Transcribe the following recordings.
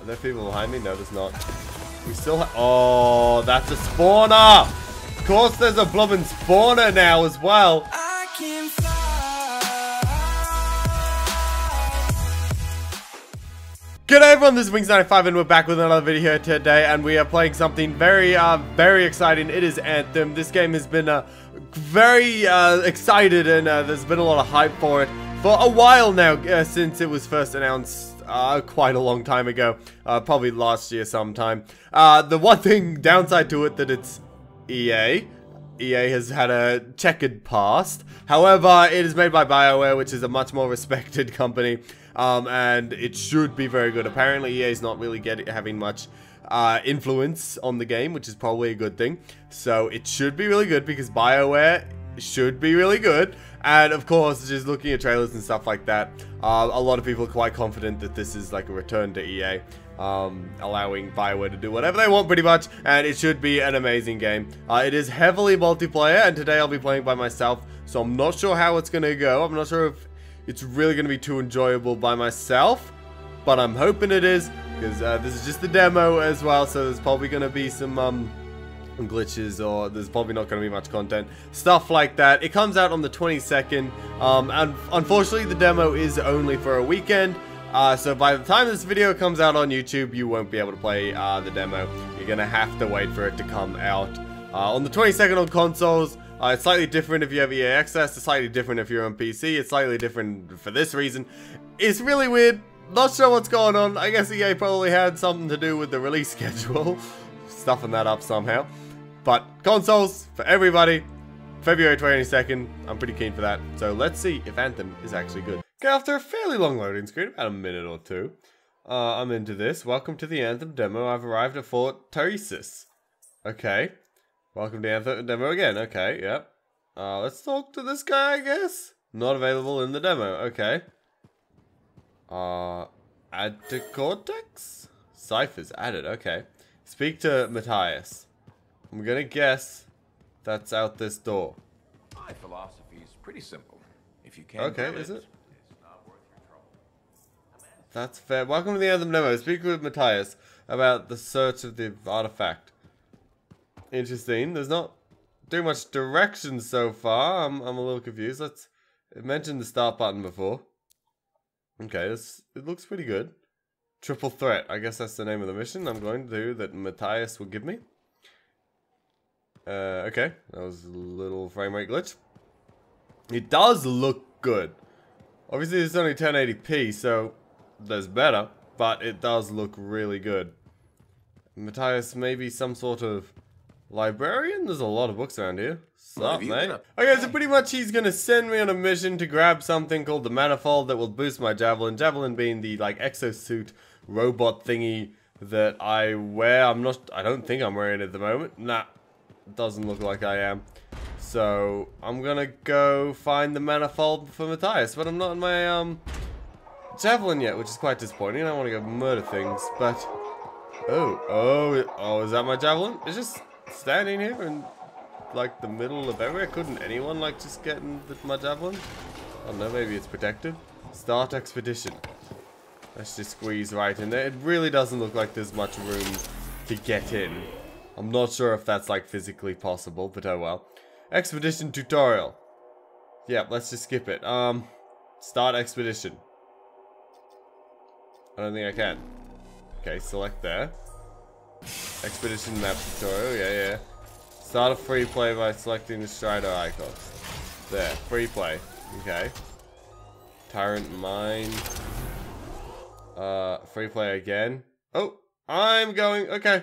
Are there people behind me? No, there's not. We still have... Oh, that's a spawner! Of course there's a blubbing spawner now as well. G'day everyone, this is Wings95 and we're back with another video today and we are playing something very, uh, very exciting. It is Anthem. This game has been, uh, very, uh, excited and, uh, there's been a lot of hype for it for a while now uh, since it was first announced uh, quite a long time ago, uh, probably last year sometime. Uh, the one thing downside to it that it's EA. EA has had a checkered past. However, it is made by BioWare, which is a much more respected company, um, and it should be very good. Apparently, EA is not really getting having much uh, influence on the game, which is probably a good thing. So it should be really good because BioWare should be really good. And of course, just looking at trailers and stuff like that, uh, a lot of people are quite confident that this is like a return to EA. Um, allowing Bioware to do whatever they want pretty much, and it should be an amazing game. Uh, it is heavily multiplayer, and today I'll be playing by myself, so I'm not sure how it's going to go. I'm not sure if it's really going to be too enjoyable by myself, but I'm hoping it is, because uh, this is just the demo as well, so there's probably going to be some... Um, glitches or there's probably not going to be much content. Stuff like that. It comes out on the 22nd um, and unfortunately the demo is only for a weekend. Uh, so by the time this video comes out on YouTube you won't be able to play uh, the demo. You're gonna have to wait for it to come out. Uh, on the 22nd on consoles uh, it's slightly different if you have EA access. It's slightly different if you're on PC it's slightly different for this reason. It's really weird. Not sure what's going on. I guess EA probably had something to do with the release schedule. Stuffing that up somehow but consoles for everybody, February 22nd, I'm pretty keen for that. So let's see if Anthem is actually good. Okay, after a fairly long loading screen, about a minute or two, uh, I'm into this. Welcome to the Anthem demo. I've arrived at Fort Tarsis. Okay. Welcome to Anthem demo again. Okay, yep. Uh, let's talk to this guy, I guess. Not available in the demo. Okay. Uh, add to Cortex? Ciphers added. Okay. Speak to Matthias. I'm gonna guess that's out this door. My philosophy is pretty simple. If you can't Okay, is it? It's not worth your trouble. That's fair. Welcome to the end Anthem demo. Speak with Matthias about the search of the artifact. Interesting. There's not too much direction so far. I'm, I'm a little confused. Let's it mentioned the start button before. Okay, this it looks pretty good. Triple threat. I guess that's the name of the mission I'm going to do that Matthias will give me. Uh, okay, that was a little frame rate glitch. It does look good. Obviously, it's only 1080p, so there's better, but it does look really good. Matthias, maybe some sort of librarian? There's a lot of books around here. Sup, mate? Okay, so pretty much he's gonna send me on a mission to grab something called the Manifold that will boost my Javelin. Javelin being the, like, exosuit robot thingy that I wear. I'm not, I don't think I'm wearing it at the moment. Nah, doesn't look like I am. So, I'm gonna go find the manifold for Matthias, but I'm not in my, um, javelin yet, which is quite disappointing. I want to go murder things, but... Oh, oh, oh, is that my javelin? It's just standing here in, like, the middle of everywhere. Couldn't anyone, like, just get in with my javelin? I don't know, maybe it's protected. Start expedition. Let's just squeeze right in there. It really doesn't look like there's much room to get in. I'm not sure if that's like physically possible, but oh well. Expedition tutorial. Yeah, let's just skip it. Um, start expedition. I don't think I can. Okay, select there. Expedition map tutorial, yeah, yeah. Start a free play by selecting the Strider icons. There, free play. Okay. Tyrant Mine. Uh, free play again. Oh, I'm going, okay.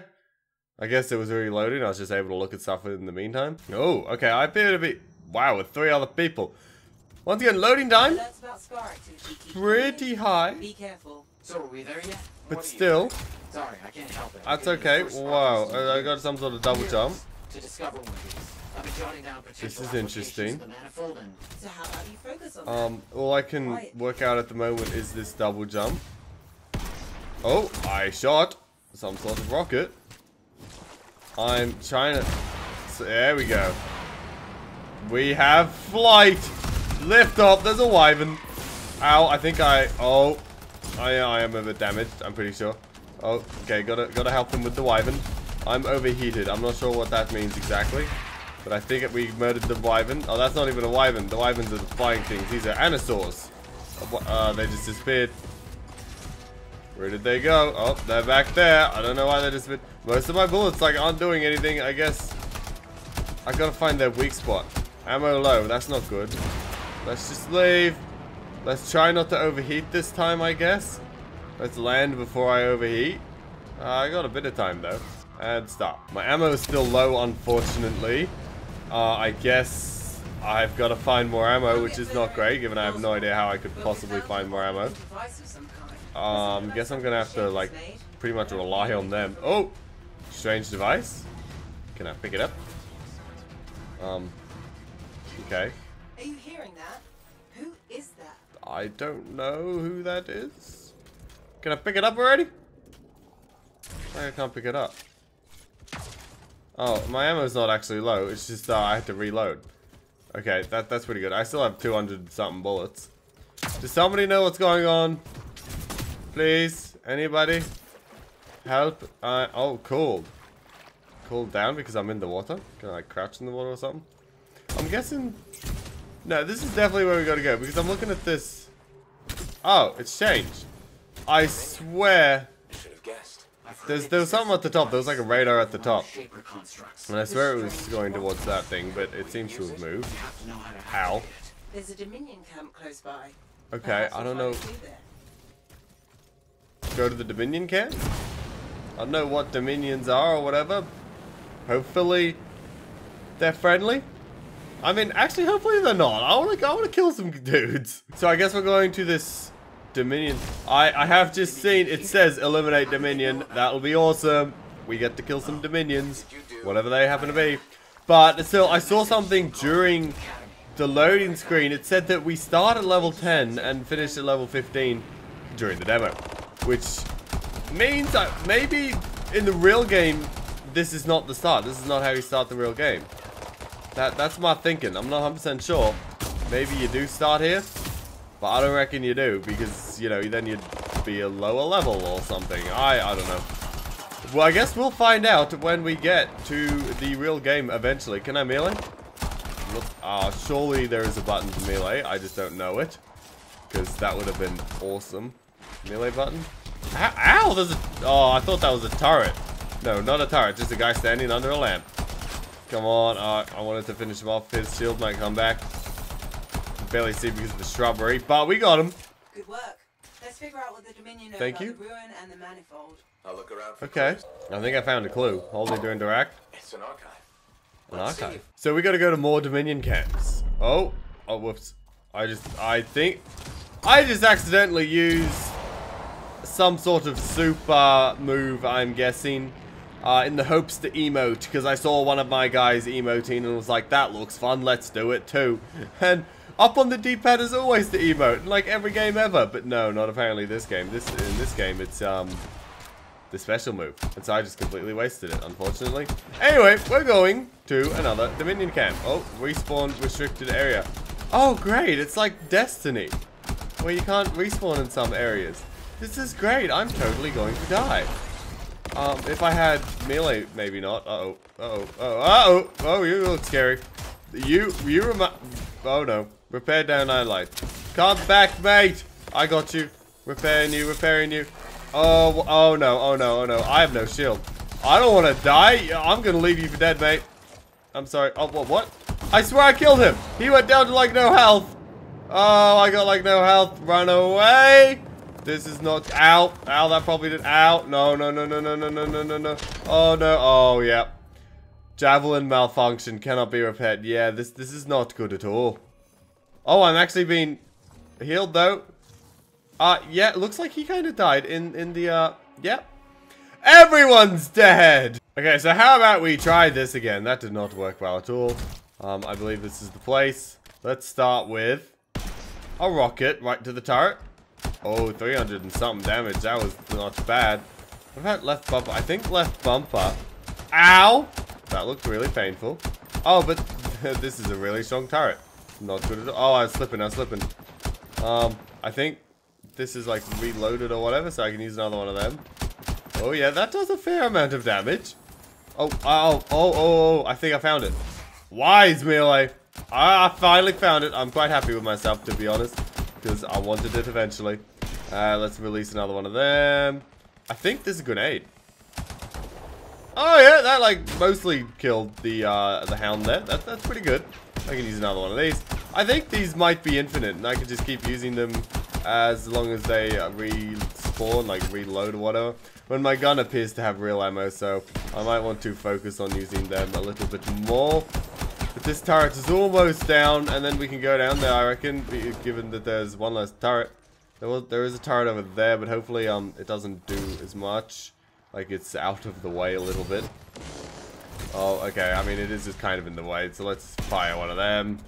I guess it was already reloading. I was just able to look at stuff in the meantime. Oh, okay. I appear to be... Wow, with three other people. Once again, loading time. Pretty high. Be careful. So are we there yet? But still. Sorry, I can't help it. That's okay. Wow, I got some sort of double jump. To discover one of these. I've been jotting down This is interesting. So how about you focus on Um, all I can work out at the moment is this double jump. Oh, I shot some sort of rocket. I'm trying to... So, there we go. We have flight. Lift off. There's a wyvern. Ow, I think I... Oh. I, I am bit damaged, I'm pretty sure. Oh, okay, gotta gotta help him with the wyvern. I'm overheated. I'm not sure what that means exactly. But I think we murdered the wyvern. Oh, that's not even a wyvern. The wyverns are the flying things. These are anosaurs. Uh, they just disappeared. Where did they go? Oh, they're back there. I don't know why they just disappeared. Most of my bullets like aren't doing anything. I guess I gotta find their weak spot. Ammo low. That's not good. Let's just leave. Let's try not to overheat this time, I guess. Let's land before I overheat. Uh, I got a bit of time, though. And stop. My ammo is still low, unfortunately. Uh, I guess I've got to find more ammo, which is not great, given I have no idea how I could possibly find more ammo. Um, guess I'm gonna have to, like, pretty much rely on them. Oh! Strange device. Can I pick it up? Um, okay. Are you hearing that? Who is that? I don't know who that is. Can I pick it up already? I can't pick it up. Oh, my ammo's not actually low. It's just uh, I had to reload. Okay, that that's pretty good. I still have 200 something bullets. Does somebody know what's going on? Please, anybody? Help. Uh, oh, cool. Cool down because I'm in the water. Can I like, crouch in the water or something? I'm guessing... No, this is definitely where we gotta go because I'm looking at this... Oh, it's changed. I swear... There's, there was something at the top. There was like a radar at the top. And I swear it was going towards that thing, but it seems to have moved. Ow. There's a Dominion camp close by. Okay, I don't know. Go to the Dominion camp? I don't know what Dominions are or whatever. Hopefully, they're friendly. I mean, actually, hopefully they're not. I want to, I want to kill some dudes. So I guess we're going to this Dominion. I, I have just seen, it says eliminate Dominion. That'll be awesome. We get to kill some Dominions, whatever they happen to be. But still, I saw something during the loading screen. It said that we start at level 10 and finish at level 15 during the demo. Which means that maybe in the real game, this is not the start. This is not how you start the real game. That That's my thinking. I'm not 100% sure. Maybe you do start here. But I don't reckon you do, because, you know, then you'd be a lower level or something. I, I don't know. Well, I guess we'll find out when we get to the real game eventually. Can I melee? Look, uh, surely there is a button to melee. I just don't know it. Because that would have been awesome. Melee button? Ow, ow, there's a... Oh, I thought that was a turret. No, not a turret. Just a guy standing under a lamp. Come on. Uh, I wanted to finish him off. His shield might come back barely see because of the shrubbery, but we got him. Good work. Let's figure out what the Dominion know Thank you. the ruin and the manifold. I'll look around for Okay. clues. I think I found a clue. Holding to interact. It's an archive. An Let's archive. see. So we gotta go to more Dominion camps. Oh. Oh, whoops. I just, I think, I just accidentally used some sort of super move, I'm guessing, uh, in the hopes to emote, because I saw one of my guys emoting and was like, that looks fun, let's do it too. And up on the D-pad is always the emote, like every game ever, but no, not apparently this game. This In this game, it's, um, the special move. And so I just completely wasted it, unfortunately. Anyway, we're going to another Dominion camp. Oh, respawn restricted area. Oh, great. It's like Destiny, where you can't respawn in some areas. This is great. I'm totally going to die. Um, if I had melee, maybe not. Uh-oh. Uh-oh. Uh-oh. Uh-oh. Oh, you look scary. You, you remi- Oh, no. Repair down nine life. Come back, mate. I got you. Repairing you, repairing you. Oh, oh no, oh no, oh no. I have no shield. I don't want to die. I'm going to leave you for dead, mate. I'm sorry. Oh, what, what? I swear I killed him. He went down to like no health. Oh, I got like no health. Run away. This is not. Ow. Ow, that probably did. Ow. No, no, no, no, no, no, no, no, no, no. Oh, no. Oh, yeah. Javelin malfunction cannot be repaired. Yeah, this this is not good at all. Oh, I'm actually being healed though. Uh, yeah, looks like he kind of died in in the uh, yeah. Everyone's dead. Okay, so how about we try this again? That did not work well at all. Um, I believe this is the place. Let's start with a rocket right to the turret. Oh, 300 and something damage. That was not bad. What about left bumper? I think left bumper. Ow! That looked really painful. Oh, but this is a really strong turret. Not good at all. Oh, I was slipping. I was slipping. Um, I think this is like reloaded or whatever, so I can use another one of them. Oh, yeah, that does a fair amount of damage. Oh, oh, oh, oh, oh, I think I found it. Wise melee. I finally found it. I'm quite happy with myself, to be honest, because I wanted it eventually. Uh, let's release another one of them. I think this is a grenade. Oh yeah, that like mostly killed the uh, the hound there. That, that's pretty good. I can use another one of these. I think these might be infinite, and I can just keep using them as long as they uh, respawn, like reload or whatever. When my gun appears to have real ammo, so I might want to focus on using them a little bit more. This turret is almost down, and then we can go down there, I reckon, given that there's one less turret. There, was, there is a turret over there, but hopefully um it doesn't do as much. Like, it's out of the way a little bit. Oh, okay. I mean, it is just kind of in the way. So let's fire one of them.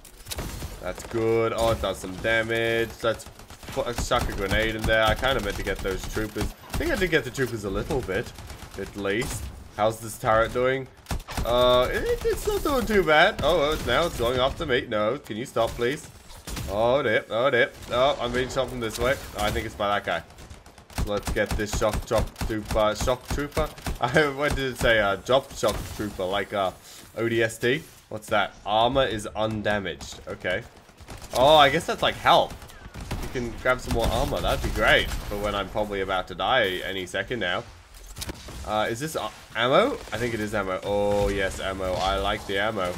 That's good. Oh, it does some damage. Let's chuck a grenade in there. I kind of meant to get those troopers. I think I did get the troopers a little bit, at least. How's this turret doing? Uh, it, it's not doing too bad. Oh, it's now it's going off after me. No, can you stop, please? Oh, dip. Oh, dip. Oh, I'm being shot from this way. Oh, I think it's by that guy. Let's get this shock drop trooper. Shock trooper? I, what did it say? Uh, drop shock trooper, like uh, ODST. What's that? Armor is undamaged. Okay. Oh, I guess that's like health. You can grab some more armor. That'd be great. For when I'm probably about to die any second now. Uh, is this uh, ammo? I think it is ammo. Oh, yes, ammo. I like the ammo.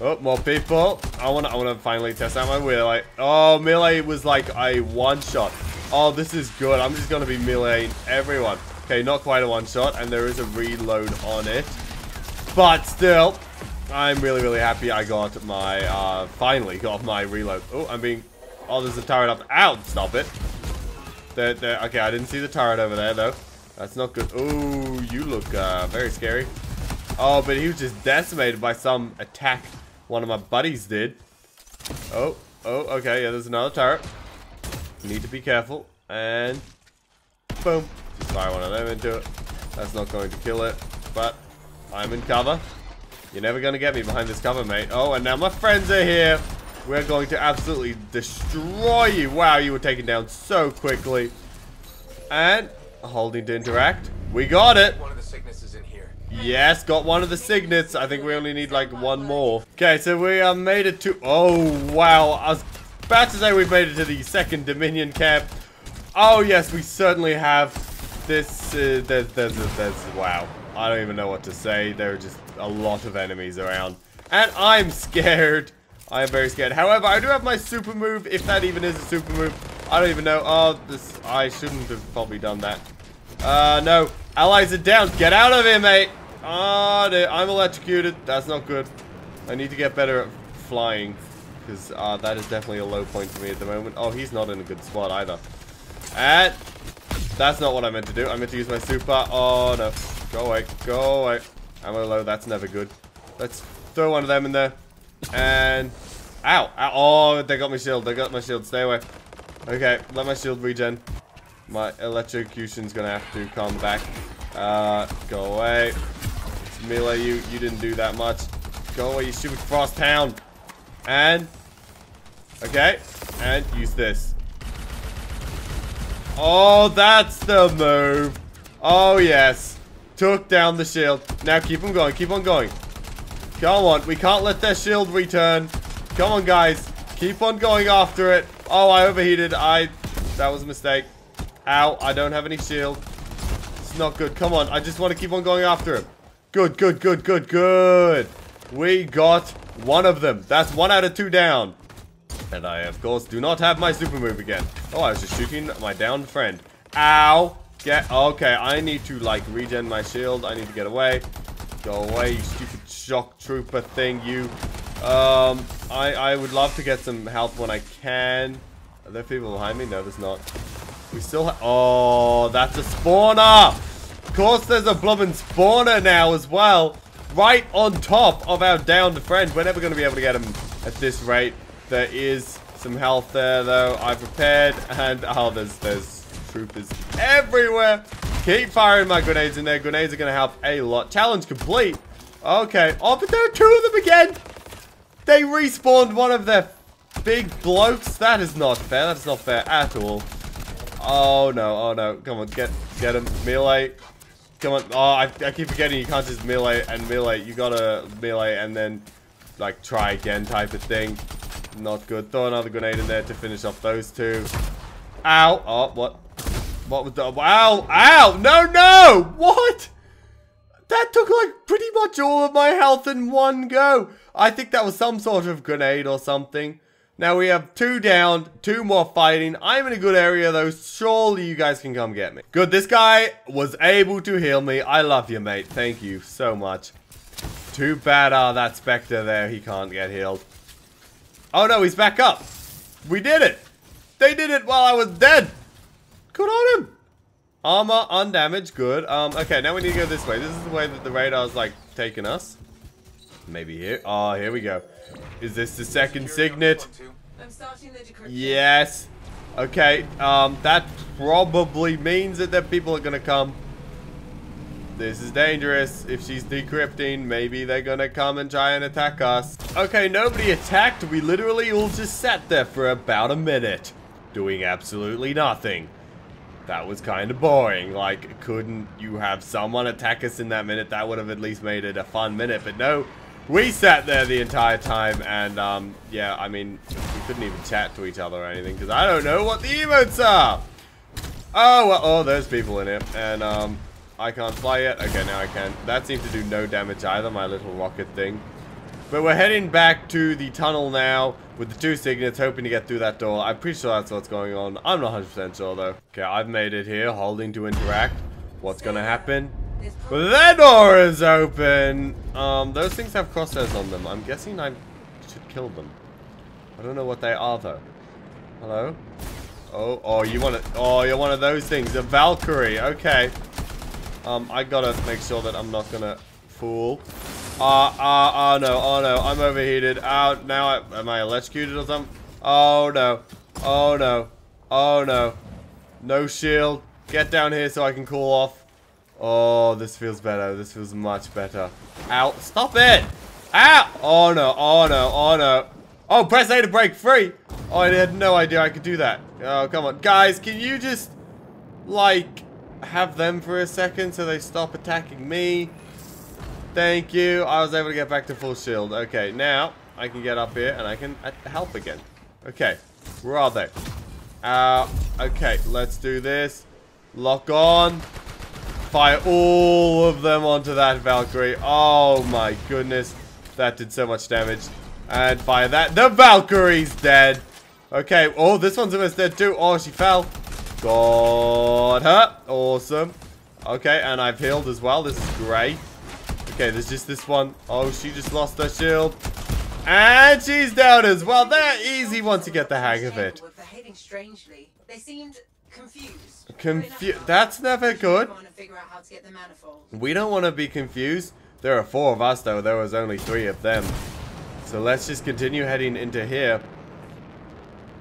Oh, more people. I want to I wanna finally test out my melee. Oh, melee was like a one-shot. Oh, this is good. I'm just going to be meleeing everyone. Okay, not quite a one-shot, and there is a reload on it. But still, I'm really, really happy I got my, uh, finally got my reload. Oh, I'm being, oh, there's a turret up. Ow, stop it. There, there, okay, I didn't see the turret over there, though. That's not good. Oh, you look, uh, very scary. Oh, but he was just decimated by some attack one of my buddies did. Oh, oh, okay, yeah, there's another turret. Need to be careful. And boom. Just fire one of them into it. That's not going to kill it. But I'm in cover. You're never going to get me behind this cover, mate. Oh, and now my friends are here. We're going to absolutely destroy you. Wow, you were taken down so quickly. And holding to interact. We got it. One of the sicknesses in here. Yes, got one of the signets. I think we only need like one more. Okay, so we uh, made it to... Oh, wow. I was about to say we've made it to the second Dominion camp. Oh, yes, we certainly have. This, uh, there's, there's, there's, wow. I don't even know what to say. There are just a lot of enemies around. And I'm scared. I am very scared. However, I do have my super move, if that even is a super move. I don't even know. Oh, this, I shouldn't have probably done that. Uh, no. Allies are down. Get out of here, mate. Oh, I'm electrocuted. That's not good. I need to get better at flying. Because uh, that is definitely a low point for me at the moment. Oh, he's not in a good spot either. And that's not what I meant to do. I meant to use my super. Oh, no. Go away. Go away. Ammo low. That's never good. Let's throw one of them in there. And... Ow. Ow. Oh, they got my shield. They got my shield. Stay away. Okay. Let my shield regen. My electrocution's to have to come back. Uh, go away. Melee, you, you didn't do that much. Go away, you stupid frost hound. And, okay, and use this. Oh, that's the move. Oh, yes. Took down the shield. Now keep on going, keep on going. Come on, we can't let their shield return. Come on, guys. Keep on going after it. Oh, I overheated. I, that was a mistake. Ow, I don't have any shield. It's not good. Come on, I just want to keep on going after him. Good, good, good, good, good. We got one of them. That's one out of two down. And I, of course, do not have my super move again. Oh, I was just shooting my downed friend. Ow. Get, okay, I need to, like, regen my shield. I need to get away. Go away, you stupid shock trooper thing, you. Um, I, I would love to get some health when I can. Are there people behind me? No, there's not. We still Oh, that's a spawner! Of course there's a blooming spawner now as well right on top of our downed friend. We're never going to be able to get him at this rate. There is some health there, though. I've prepared, and oh, there's there's troopers everywhere. Keep firing my grenades in there. Grenades are going to help a lot. Challenge complete. Okay. Oh, but there are two of them again. They respawned one of their big blokes. That is not fair. That's not fair at all. Oh, no. Oh, no. Come on. Get, get him. Melee. Come on. Oh, I, I keep forgetting you can't just melee and melee. You gotta melee and then, like, try again type of thing. Not good. Throw another grenade in there to finish off those two. Ow. Oh, what? What was the... Ow. Ow. No, no. What? That took, like, pretty much all of my health in one go. I think that was some sort of grenade or something. Now we have two down, two more fighting. I'm in a good area though. Surely you guys can come get me. Good, this guy was able to heal me. I love you, mate. Thank you so much. Too bad, uh, that Spectre there, he can't get healed. Oh no, he's back up. We did it. They did it while I was dead. Good on him. Armor undamaged, good. Um, okay, now we need to go this way. This is the way that the radar's like taking us. Maybe here. Oh, here we go. Is this the second signet? I'm starting the decryption. Yes. Okay, um, that probably means that the people are gonna come. This is dangerous. If she's decrypting, maybe they're gonna come and try and attack us. Okay, nobody attacked. We literally all just sat there for about a minute, doing absolutely nothing. That was kind of boring. Like, couldn't you have someone attack us in that minute? That would have at least made it a fun minute. But no, we sat there the entire time. And, um, yeah, I mean, we couldn't even chat to each other or anything. Because I don't know what the emotes are. Oh, well, oh, there's people in it. And, um, I can't fly yet. Okay, now I can. That seemed to do no damage either, my little rocket thing. But we're heading back to the tunnel now with the two signets, hoping to get through that door. I'm pretty sure that's what's going on. I'm not 100% sure, though. Okay, I've made it here, holding to interact. What's gonna happen? There's probably That door is open! Um, those things have crosshairs on them. I'm guessing I should kill them. I don't know what they are, though. Hello? Oh, oh, you want it? Oh, you're one of those things. A Valkyrie. Okay. Um, I gotta make sure that I'm not gonna fool. Ah, uh, ah, uh, oh no, oh no, I'm overheated. Oh, now I, am I electrocuted or something? Oh no, oh no, oh no. No shield. Get down here so I can cool off. Oh, this feels better. This feels much better. Ow, stop it! Ow! Oh no, oh no, oh no. Oh, press A to break free! Oh, I had no idea I could do that. Oh, come on. Guys, can you just, like, have them for a second so they stop attacking me? Thank you. I was able to get back to full shield. Okay, now I can get up here and I can uh, help again. Okay, where are they? Uh, okay, let's do this. Lock on. Fire all of them onto that Valkyrie. Oh my goodness. That did so much damage. And fire that. The Valkyrie's dead. Okay, oh, this one's almost dead too. Oh, she fell. Got her. Awesome. Okay, and I've healed as well. This is great. Okay, there's just this one. Oh, she just lost her shield. And she's down as well. They're easy once to get the hang of it. Behaving strangely. They seemed confused. Confu- That's never good. Want to figure out how to get the manifold. We don't want to be confused. There are four of us, though. There was only three of them. So let's just continue heading into here.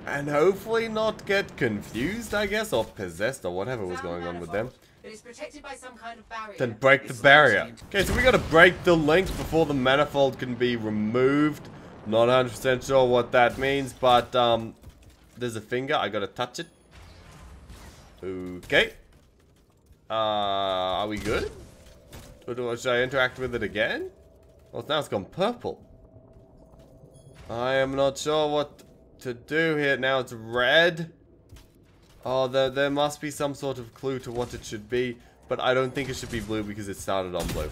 And hopefully not get confused, I guess, or possessed, or whatever was going on with them. Manifold, But it's protected by some kind of barrier. Then break the barrier. Okay, so we gotta break the link before the manifold can be removed. Not 100% sure what that means, but um, there's a finger. I gotta touch it. Okay. Uh, are we good? Or do, should I interact with it again? Well, now it's gone purple. I am not sure what to do here. Now it's red. Oh, there, there must be some sort of clue to what it should be. But I don't think it should be blue because it started on blue.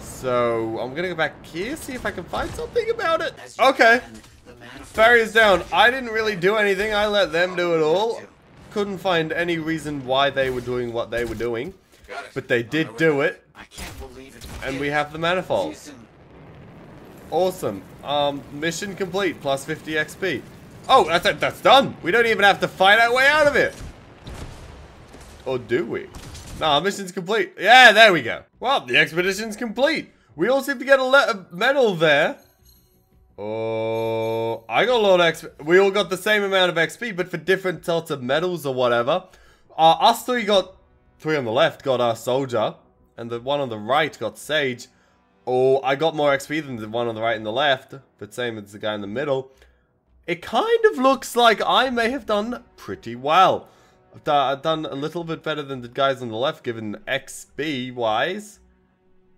So, I'm gonna go back here, see if I can find something about it. Okay. Barrier's down. I didn't really do anything. I let them do it all. Couldn't find any reason why they were doing what they were doing. But they did do it. I can't believe it. And we have the manifold. Awesome. Um, mission complete. Plus 50 XP. Oh, that's. That's done. We don't even have to fight our way out of it. Or do we? No, mission's complete. Yeah, there we go. Well, the expedition's complete. We all seem to get a, a medal there. Oh, I got a lot of XP. We all got the same amount of XP, but for different sorts of medals or whatever. Uh, us three got, three on the left got our soldier, and the one on the right got sage. Oh, I got more XP than the one on the right and the left, but same as the guy in the middle. It kind of looks like I may have done pretty well. I've, do I've done a little bit better than the guys on the left, given XP wise.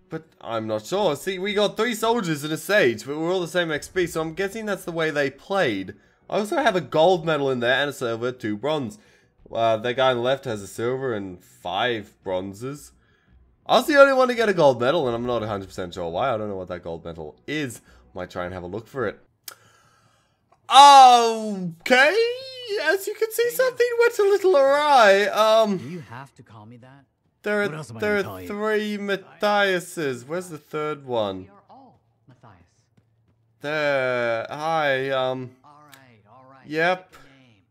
But I'm not sure. See, we got three soldiers and a sage, but we're all the same XP, so I'm guessing that's the way they played. I also have a gold medal in there and a silver, two bronze. Uh, that guy on the left has a silver and five bronzes. I was the only one to get a gold medal, and I'm not 100% sure why. I don't know what that gold medal is. Might try and have a look for it. Okay, as you can see, something went a little awry. Um, Do you have to call me that? there are else am I there are three Matthiases. Where's the third one? We are all Matthias. There. Hi. Um. All right, all right. Yep. pick a name.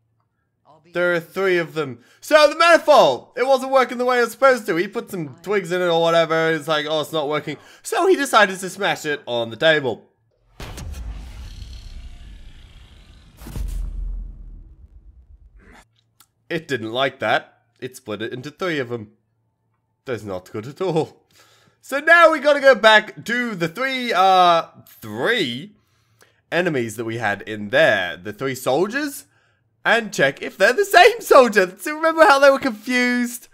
I'll be There are three of them. So the manifold, it wasn't working the way it was supposed to. He put some twigs in it or whatever. It's like, oh, it's not working. So he decided to smash it on the table. It didn't like that. It split it into three of them. That's not good at all. So now we gotta go back to the three, uh, three enemies that we had in there. The three soldiers and check if they're the same soldier. So remember how they were confused?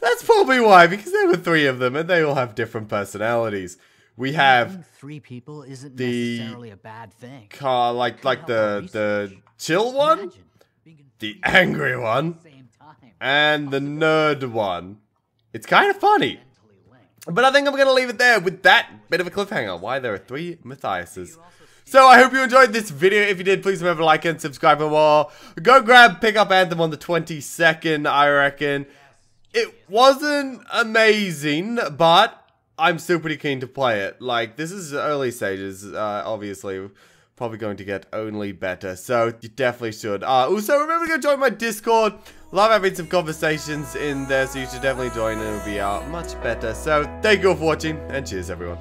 That's probably why, because there were three of them and they all have different personalities. We have three people isn't the necessarily a bad thing. car like like the the chill one, Imagine the angry one, and the nerd one. It's kind of funny. But I think I'm going to leave it there with that bit of a cliffhanger. Why there are three Matthiases. So I hope you enjoyed this video. If you did, please remember to like and subscribe for more. Go grab Pick Up Anthem on the 22nd, I reckon. It wasn't amazing, but I'm still pretty keen to play it. Like, this is early stages, uh, obviously. Probably going to get only better, so you definitely should. Uh, also, remember to go join my Discord. Love having some conversations in there, so you should definitely join and it'll be uh, much better. So, thank you all for watching, and cheers, everyone.